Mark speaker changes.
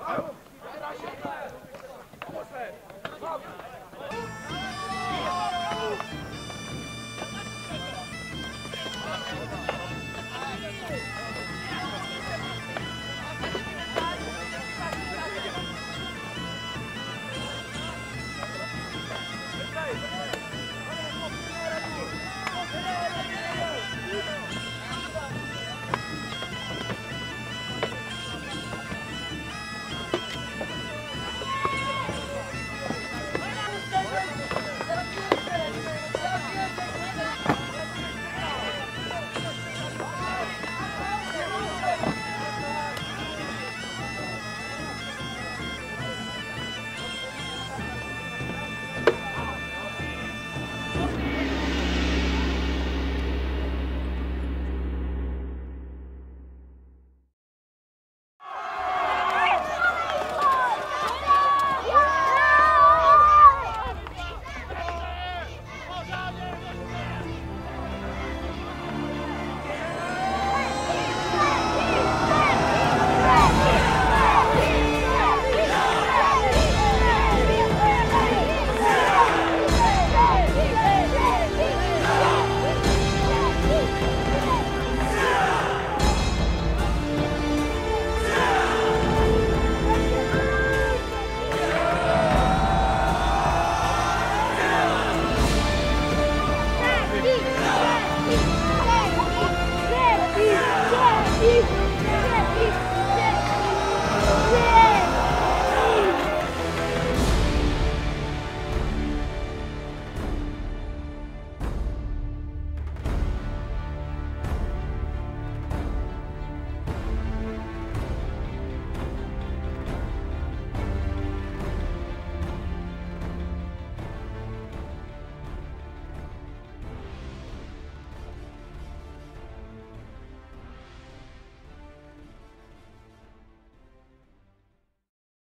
Speaker 1: Wow.